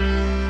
Música